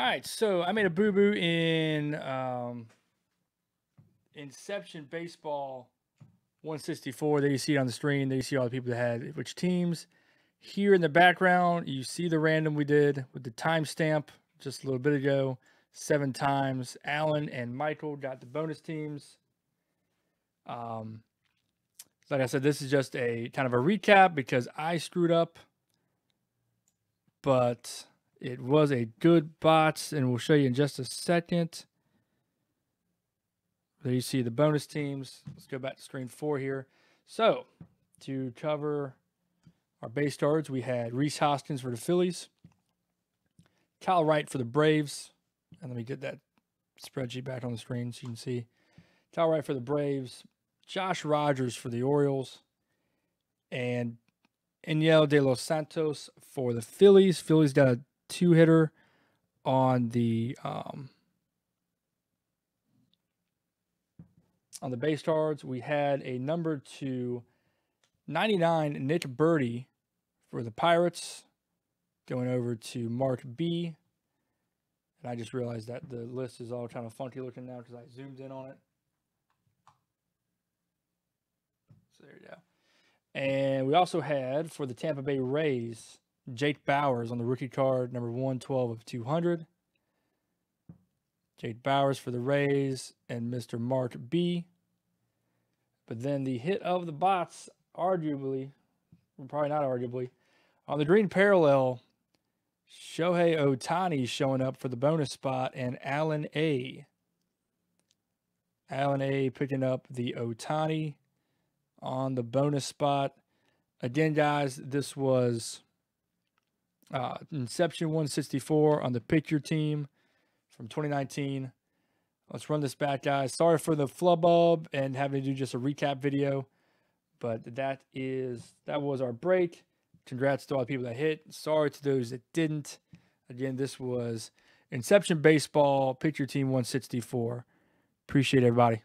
All right, so I made a boo boo in um, Inception Baseball 164. There you see it on the screen. There you see all the people that had which teams. Here in the background, you see the random we did with the timestamp just a little bit ago. Seven times. Alan and Michael got the bonus teams. Um, like I said, this is just a kind of a recap because I screwed up, but it was a good bot, and we'll show you in just a second. There you see the bonus teams. Let's go back to screen four here. So, to cover our base cards, we had Rhys Hoskins for the Phillies, Kyle Wright for the Braves, and let me get that spreadsheet back on the screen so you can see. Kyle Wright for the Braves, Josh Rogers for the Orioles, and Enyel De Los Santos for the Phillies. Phillies got a two hitter on the um, on the base cards. We had a number to 99 Nick Birdie for the Pirates going over to Mark B. And I just realized that the list is all kind of funky looking now because I zoomed in on it. So there you go. And we also had for the Tampa Bay Rays, Jake Bauers on the rookie card, number 112 of 200. Jake Bauers for the Rays and Mr. Mark B. But then the hit of the bots, arguably, probably not arguably, on the green parallel, Shohei Ohtani showing up for the bonus spot and Alan A. Alan A picking up the Ohtani on the bonus spot. Again, guys, this was uh, Inception 164 on the picture team from 2019. Let's run this back, guys. Sorry for the flubub and having to do just a recap video, but that is that was our break. Congrats to all the people that hit. Sorry to those that didn't. Again, this was Inception Baseball Picture Team 164. Appreciate everybody.